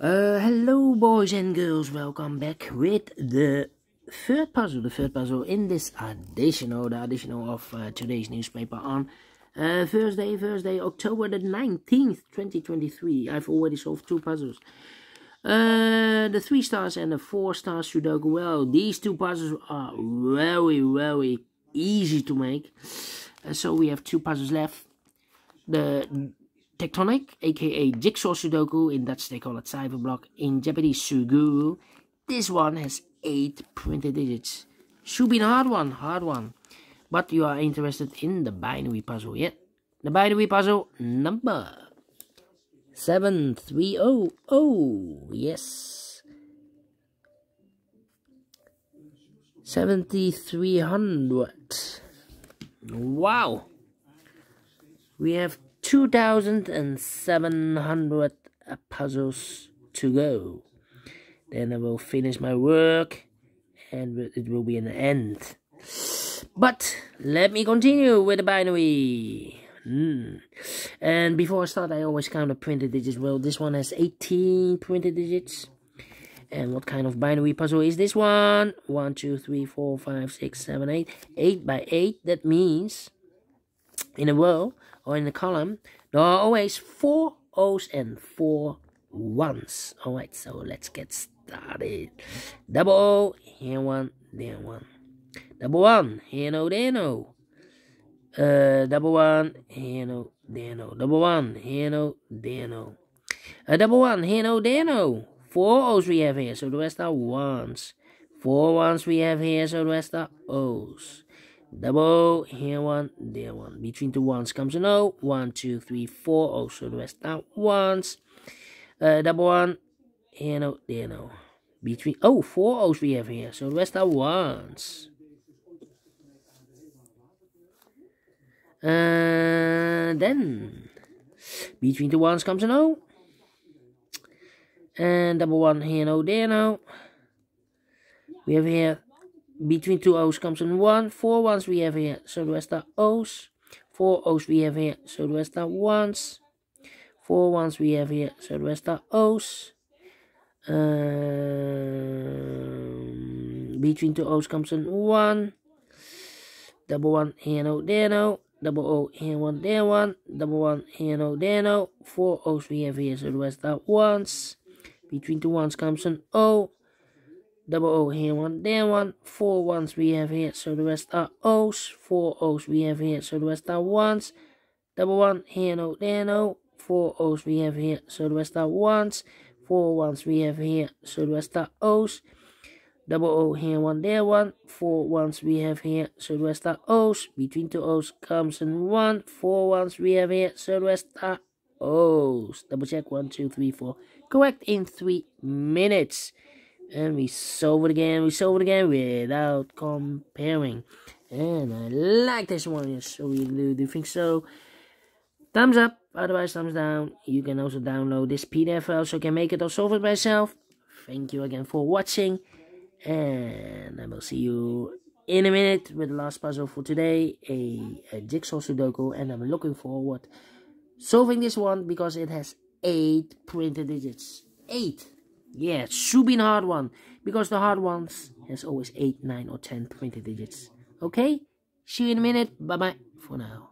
Uh, hello boys and girls, welcome back with the third puzzle, the third puzzle in this additional, the additional of uh, today's newspaper on uh, Thursday, Thursday, October the 19th, 2023. I've already solved two puzzles. Uh, the three stars and the four stars Sudoku. Well, these two puzzles are very, very easy to make. Uh, so we have two puzzles left. The Tectonic, aka Jigsaw Sudoku, in Dutch they call it Cyberblock, in Japanese Suguru. This one has 8 printed digits. Should be a hard one, hard one. But you are interested in the binary puzzle yet? The binary puzzle number 7300, yes. 7300. Wow. We have 2,700 puzzles to go. Then I will finish my work and it will be an end. But let me continue with the binary. Mm. And before I start, I always count the printed digits. Well, this one has 18 printed digits. And what kind of binary puzzle is this one? 1, 2, 3, 4, 5, 6, 7, 8. 8 by 8, that means in a row or in the column, there are always four O's and four ones. Alright, so let's get started. Double O, here one, there one. Double one, here no, there no. Uh, double one, here no, there no. Double one, here no, there no. A uh, double one, here no, there no. Four O's we have here, so the rest are ones. Four ones we have here, so the rest are O's. Double, here one, there one. Between two ones comes a O. One, two, three, four. Also the rest are ones. Uh, double one, here no, there no. Between, oh, four O's we have here. So the rest are ones. And then, between two ones comes a O. And double one, here no, there no. We have here between two O's comes in one. Four ones we have here, so the rest are O's. Four O's we have here, so the rest are ones. Four ones we have here, so the rest are O's. Um, between two O's comes in one. Double one, here no, there no. Double O, here one, there one. Double one, here no, there no. Four O's we have here, so the rest are ones. Between two ones comes an O double O here, one there, one. Four ones we have here, so the rest are O's. Four O's we have here, so the rest are ones. Double one here, no, there, no. Four O's we have here, so the rest are ones. Four ones we have here, so the rest are O's. Double O here, one there, one. Four ones we have here, so the rest are O's. Between two O's comes in one. Four ones we have here, so the rest are O's. Double check, one, two, three, four. Correct in three minutes and we solve it again, we solve it again without comparing. And I like this one, so you do, do think so. Thumbs up, otherwise thumbs down. You can also download this PDF file so you can make it or solve it by yourself. Thank you again for watching. And I will see you in a minute with the last puzzle for today. A, a jigsaw sudoku. And I'm looking forward solving this one because it has 8 printed digits. 8! Yeah, it should be a hard one. Because the hard ones has always 8, 9 or 10 printed digits. Okay? See you in a minute. Bye-bye for now.